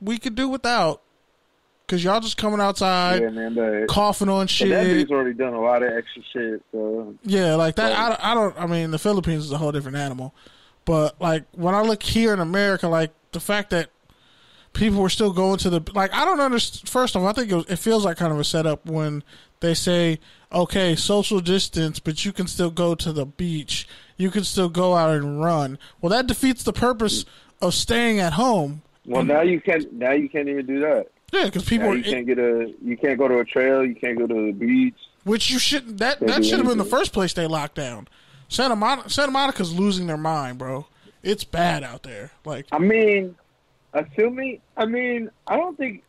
we could do without. Cause y'all just coming outside, yeah, man, but, coughing on shit. that dude's already done a lot of extra shit. So Yeah, like that. Right. I, don't- I don't. I mean, the Philippines is a whole different animal. But like when I look here in America, like the fact that people were still going to the like, I don't understand. First of all, I think it, was, it feels like kind of a setup when they say, okay, social distance, but you can still go to the beach. You can still go out and run. Well, that defeats the purpose of staying at home. Well, now you can't. Now you can't even do that. Yeah, because people Now are, you can't get a. You can't go to a trail. You can't go to the beach. which you shouldn't. That that should have been the first place they locked down. Santa Monica, Santa Monica's losing their mind, bro. It's bad out there. Like I mean, assuming. I mean, I don't think.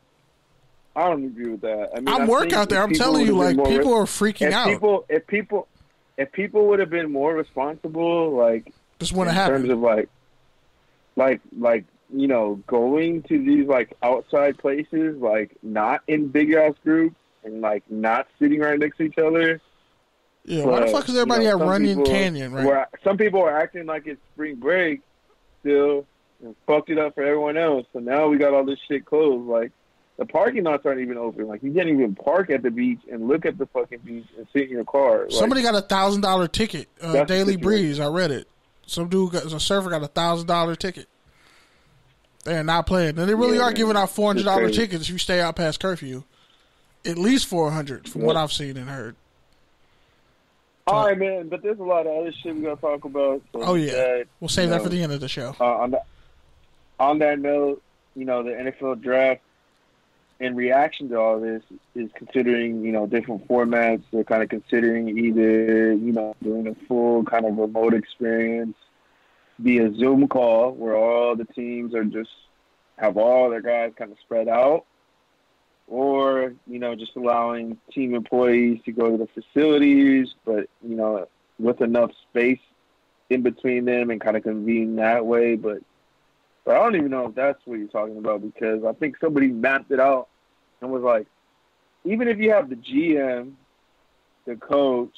I don't agree with that. I mean, I'm I work out there. I'm telling you, like people are freaking if out. People, if people, if people would have been more responsible, like This wouldn't in terms of like, like, like you know, going to these like outside places, like not in big ass groups and like not sitting right next to each other. yeah, why the fuck is everybody you know, at Runyon people Canyon, right? Where some people are acting like it's spring break still and fucked it up for everyone else. So now we got all this shit closed. Like the parking lots aren't even open. Like you can't even park at the beach and look at the fucking beach and sit in your car. Like, Somebody got a thousand dollar ticket. Uh, Daily. Breeze. I read it. Some dude, got, a surfer, got a thousand dollar ticket. They're not playing, and they really Yeah, are giving out four hundred dollar tickets if you stay out past curfew. At least four hundred, from what I've seen and heard. all right, man. But there's a lot of other shit we gotta talk about. So Oh yeah, that, we'll save that know, for the end of the show. Uh, on that on that note, you know, the NFL draft in reaction to all this is considering, you know, different formats. They're kind of considering either, you know, doing a full kind of remote experience via Zoom call where all the teams are just have all their guys kind of spread out. Or, you know, just allowing team employees to go to the facilities, but, you know, with enough space in between them and kind of convene that way. But but I don't even know if that's what you're talking about because I think somebody mapped it out and was like, even if you have the GM, the coach,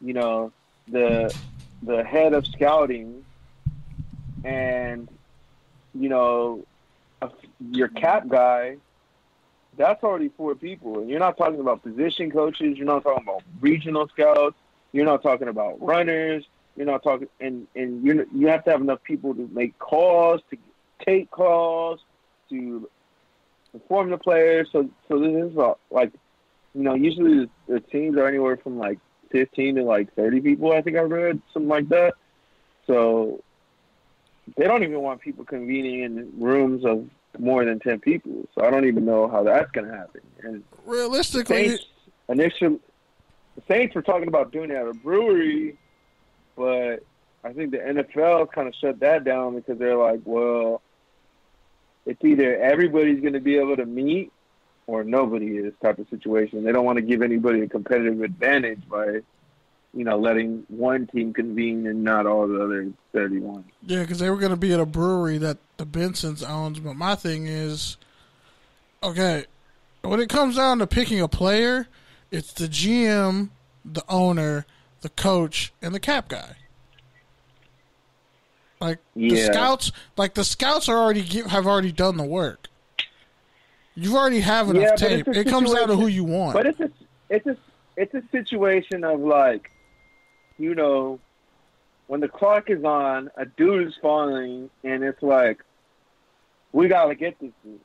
you know, the the head of scouting, and you know, your cap guy, that's already four people. And you're not talking about position coaches. You're not talking about regional scouts. You're not talking about runners. You're not talking, and and you you have to have enough people to make calls, to take calls, to inform the players. So so this is a, like, you know, usually the, the teams are anywhere from like 15 to like 30 people. I think I read something like that. So they don't even want people convening in rooms of more than 10 people. So I don't even know how that's going to happen. And Realistically, Saints initially, the Saints were talking about doing it at a brewery, but I think the NFL kind of shut that down because they're like, well, it's either everybody's going to be able to meet or nobody is type of situation. They don't want to give anybody a competitive advantage by, you know, letting one team convene and not all the other 31. Yeah, because they were going to be at a brewery that the Bensons owns. But my thing is, okay, when it comes down to picking a player, it's the GM, the owner, the coach, and the cap guy. Like the scouts, like the scouts are already give, have already done the work. You already have enough Yeah, tape. It comes down to who you want. But it's a it's a it's a situation of like, you know, when the clock is on, a dude is falling, and it's like, we gotta get this dude,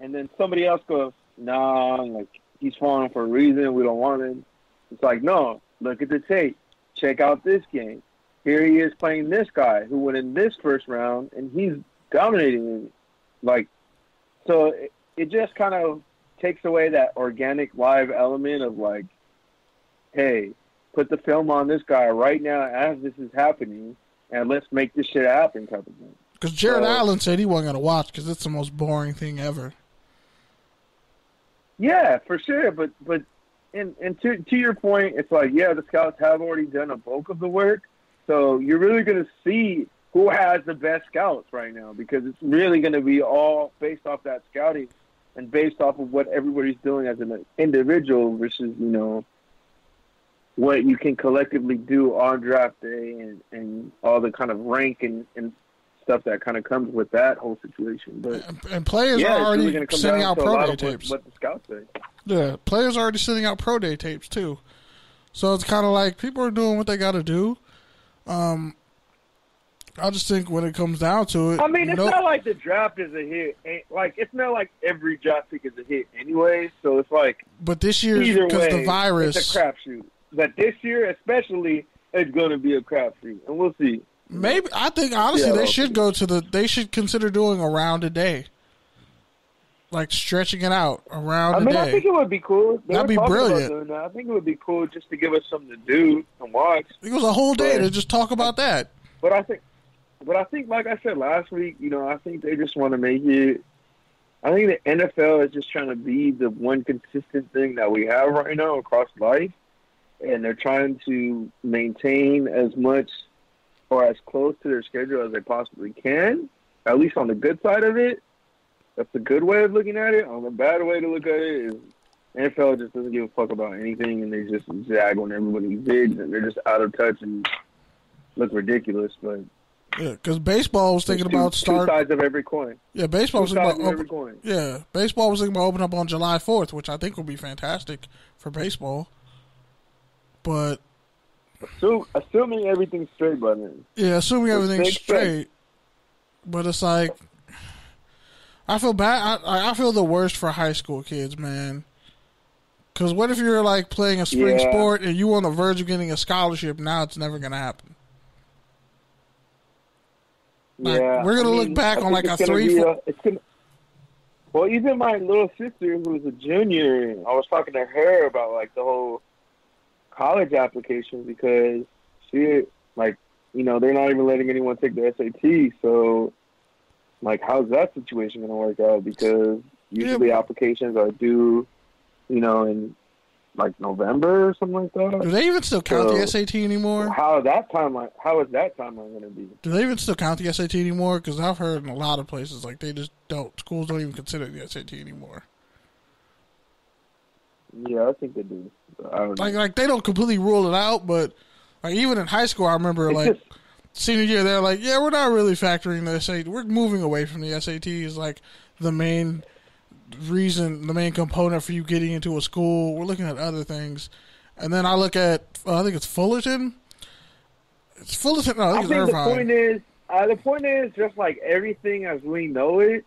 and then somebody else goes, nah, like he's falling for a reason. We don't want him. It's like, no, look at the tape. Check out this game. Here he is playing this guy who went in this first round, and he's dominating. him. Like, so it, it just kind of takes away that organic live element of like, hey, put the film on this guy right now as this is happening, and let's make this shit happen, type of thing. Because Jared So- Allen said he wasn't going to watch because it's the most boring thing ever. Yeah, for sure. But but and and to to your point, it's like yeah, the scouts have already done a bulk of the work, so you're really going to see who has the best scouts right now because it's really going to be all based off that scouting and based off of what everybody's doing as an individual versus you know what you can collectively do on draft day and, and all the kind of rank and, and stuff that kind of comes with that whole situation. But And, and players yeah, are already really come sending out pro day of what, tapes. what the scouts say. Yeah, players are already sending out pro day tapes too. So it's kind of like people are doing what they got to do. Um, I just think when it comes down to it, I mean, it's no- not like the draft is a hit. Like it's not like every draft pick is a hit anyway. So it's like but this year either because the virus, it's a crapshoot. But this year, especially, it's going to be a crapshoot, and we'll see. maybe I think honestly Yeah, they should go to the. They should consider doing a round a day, like stretching it out around I mean, day. I think it would be cool. They That'd be brilliant. that. I think it would be cool just to give us something to do and watch. it was a whole day Right. to just talk about that. But I think, but I think, like I said last week, you know, I think they just want to make it. I think the NFL is just trying to be the one consistent thing that we have right now across life, and they're trying to maintain as much or as close to their schedule as they possibly can, at least on the good side of it. That's the good way of looking at it. On the bad way to look at it is NFL just doesn't give a fuck about anything, and they just zag on everybody's zigs, and they're just out of touch and look ridiculous. But Yeah, because baseball was thinking two, about two start. sides of every coin. Yeah, baseball Two was thinking about open, coin. Yeah, baseball was thinking about opening up on July fourth, which I think would be fantastic for baseball. But Assume, assuming everything's straight by then. yeah, assuming everything's straight. But it's like I feel bad. I, I feel the worst for high school kids, man. Because what if you're like playing a spring Yeah. sport and you on the verge of getting a scholarship? Now it's never gonna happen. Like, yeah, we're gonna I look back I on, like, a three, it's gonna. Well, even my little sister, who's a junior, I was talking to her about like the whole college application because she, like, you know, they're not even letting anyone take the SAT. So, like, how's that situation going to work out? Because usually applications are due, you know, in like November or something like that. Do they even still count the SAT anymore? How that timeline? How is that timeline going to be? Do they even still count the SAT anymore? Because I've heard in a lot of places like they just don't. Schools don't even consider the SAT anymore. Yeah, I think they do. I don't know. Like like they don't completely rule it out, but like even in high school, I remember It's like just- senior year, they're like, yeah, we're not really factoring the SAT. We're moving away from the SAT is like the main reason, the main component for you getting into a school. We're looking at other things, and then I look at uh, I think it's Fullerton. It's Fullerton. No, I I think think the point is, uh, the point is just like everything as we know it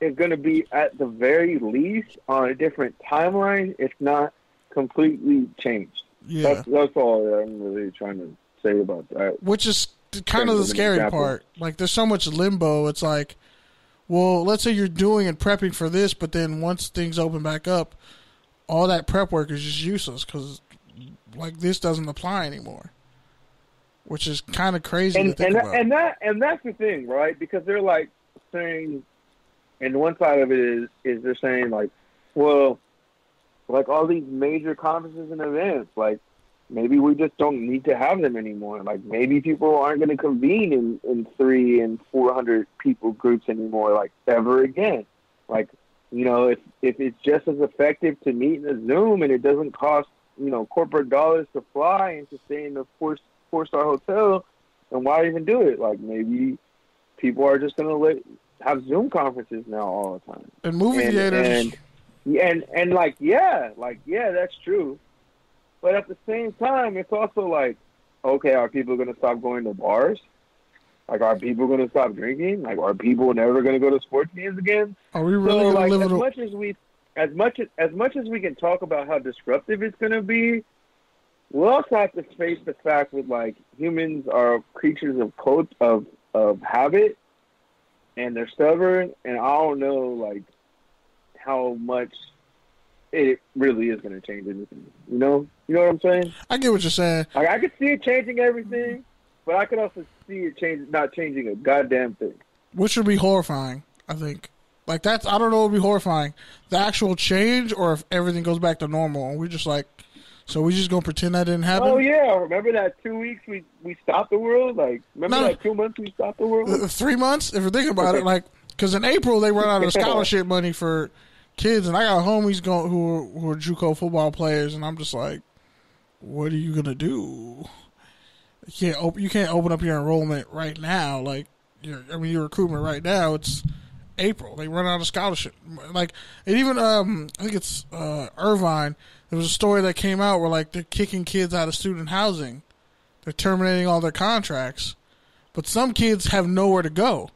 is going to be at the very least on a different timeline, if not completely changed. yeah, That's that's all I'm really trying to say about that. which is kind of the scary example. part. Like, there's so much limbo. It's like, well, let's say you're doing and prepping for this, but then once things open back up, all that prep work is just useless because, like, this doesn't apply anymore. Which is kind of crazy to And think and about. and that and that's the thing, right? Because they're like saying, and one side of it is is they're saying like, well, like all these major conferences and events, like maybe we just don't need to have them anymore. Like maybe people aren't going to convene in in three and four hundred people groups anymore, like ever again. Like you know, if if it's just as effective to meet in a Zoom and it doesn't cost you know corporate dollars to fly and to stay in a four four star hotel, then why even do it? Like maybe people are just going to have Zoom conferences now all the time. and movie and, theaters, and and and like yeah, like yeah, that's true. But at the same time, it's also like, okay, are people going to stop going to bars? Like, are people going to stop drinking? Like, are people never going to go to sports games again? are we really so, like, as much as we, as much as, as much as we can talk about how disruptive it's going to be, we'll also have to face the fact that like humans are creatures of code of of habit, and they're stubborn. And I don't know like how much it really is going to change anything. You know, you know what I'm saying? I get what you're saying. Like I could see it changing everything, but I could also see it change not changing a goddamn thing. Which would be horrifying, I think. Like that's I don't know what would be horrifying. The actual change or if everything goes back to normal and we just like so we're just gonna pretend that didn't happen? Oh yeah, remember that two weeks we we stopped the world? Like remember No. that two months we stopped the world? Uh, Three months, if you're thinking about it, like because in April they run out of scholarship money for kids, and I got homies going who are, who are JUCO football players, and I'm just like, what are you gonna do? You can't open you can't open up your enrollment right now. Like I mean, your recruitment right now, it's April. They run out of scholarship. Like, and even um, I think it's uh, Irvine. There was a story that came out where like they're kicking kids out of student housing. They're terminating all their contracts, but some kids have nowhere to go.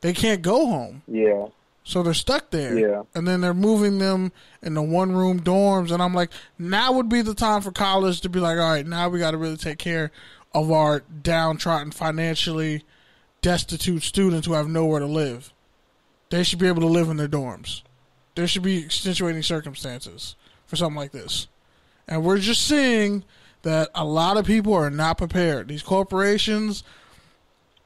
They can't go home. Yeah. So they're stuck there. Yeah. And then they're moving them into one room dorms. And I'm like, now would be the time for college to be like, all right, now we got to really take care of our downtrodden, financially destitute students who have nowhere to live. They should be able to live in their dorms. There should be extenuating circumstances for something like this. And we're just seeing that a lot of people are not prepared. These corporations,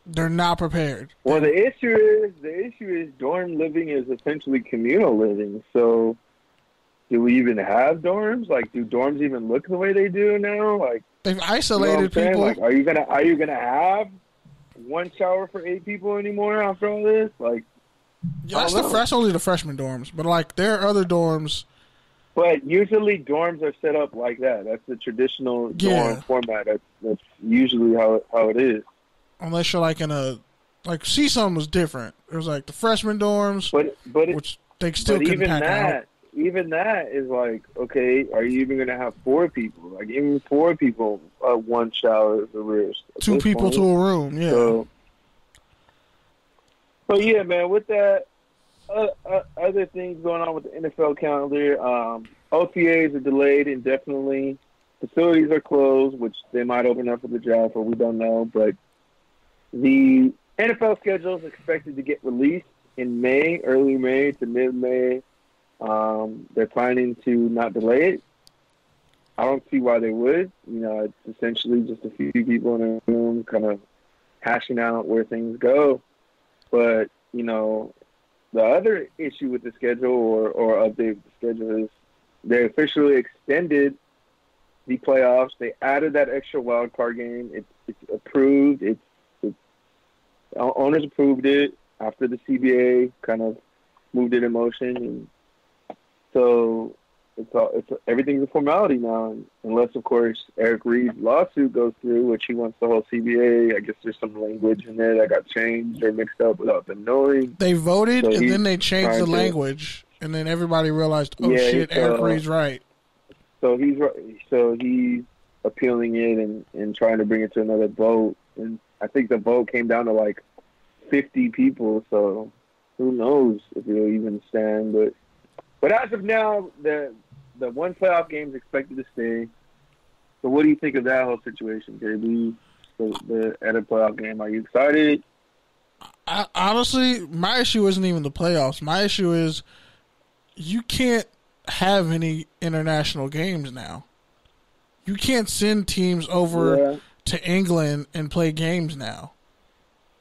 they're not prepared. Well, the issue is the issue is dorm living is essentially communal living. So, do we even have dorms? Like, do dorms even look the way they do now? Like, They've you know isolated people. Like, are you gonna are you gonna have one shower for eight people anymore after all this? Like, Yeah, that's the that's only the freshman dorms, but like there are other dorms. but usually dorms are set up like that. That's the traditional Yeah. dorm format. That's that's usually how how it is. Unless you're like in a like CSUN was different. It was like the freshman dorms, But but it, which they still but even that, out. even that is like, okay, are you even gonna have four people? Like even four people, uh, one shower is a risk. Two people point. to a room. Yeah, So, but yeah, man, with that, uh, uh, other things going on with the NFL calendar, um, OTAs are delayed indefinitely. Facilities are closed, which they might open up for the draft, or we don't know. But the NFL schedule is expected to get released in May, early May to mid May. Um, they're planning to not delay it. I don't see why they would. You know, it's essentially just a few people in a room, kind of hashing out where things go. But you know, the other issue with the schedule or, or update the schedule is they officially extended the playoffs. They added that extra wild card game. It's, it's approved. It's, it's owners approved it after the CBA kind of moved it in motion, and so it's all it's everything's a formality now, unless of course Eric Reid's lawsuit goes through, which he wants the whole CBA. I guess there's some language in there that got changed or mixed up without them knowing. they voted So and then they changed the to- language, and then everybody realized, oh Yeah, shit, Eric uh, Reid's right. So he's so he's appealing it and, and trying to bring it to another vote. And I think the vote came down to like 50 people. So who knows if it'll even stand? But but as of now, the the one playoff game is expected to stay. So what do you think of that whole situation, JB? The the at a playoff game, are you excited? I, honestly, my issue isn't even the playoffs. My issue is you can't have any international games now. You can't send teams over Yeah. to England and play games now.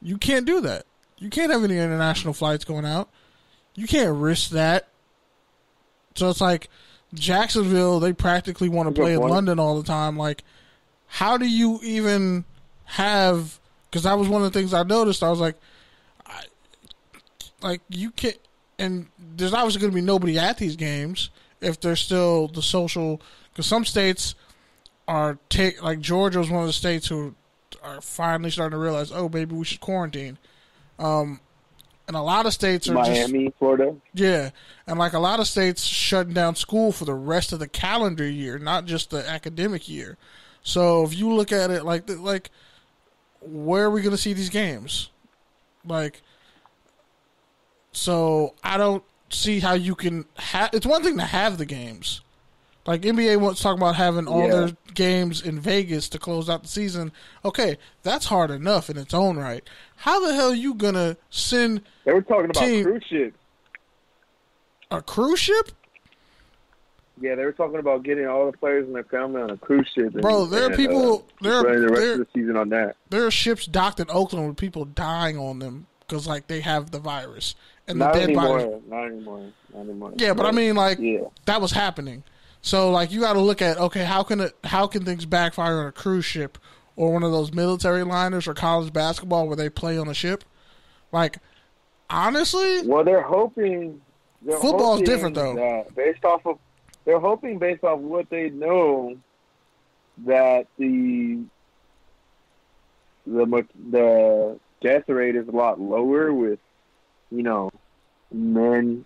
You can't do that. You can't have any international flights going out. You can't risk that. So it's like Jacksonville, they practically want to play in. London all the time. Like, how do you even have? Because that was one of the things I noticed. I was like, I, like you can't. And there's obviously going to be nobody at these games if there's still the social. Because some states are take like Georgia was one of the states who are finally starting to realize, oh, maybe we should quarantine. Um, and a lot of states are just Miami, Florida. yeah, and like a lot of states shutting down school for the rest of the calendar year, not just the academic year. So if you look at it like like, where are we going to see these games? Like, so I don't see how you can have. It's one thing to have the games. Like NBA wants talking about having all Yeah. their games in Vegas to close out the season. Okay, that's hard enough in its own right. How the hell are you gonna send They were talking about Team- cruise ship. a cruise ship? Yeah, they were talking about getting all the players and their family on a cruise ship. And, Bro, there are and, people- Uh, there are- the rest there- of the season on that. there are ships docked in Oakland with people dying on them because like they have the virus and the Not dead anymore. bodies. Not anymore. Not anymore. Yeah, but I mean like yeah, that was happening. So like you got to look at okay, how can it how can things backfire on a cruise ship or one of those military liners or college basketball where they play on a ship? Like honestly, well, they're hoping. They're Football's hoping different, though. based off of, they're hoping based off what they know that the the the death rate is a lot lower with, you know, men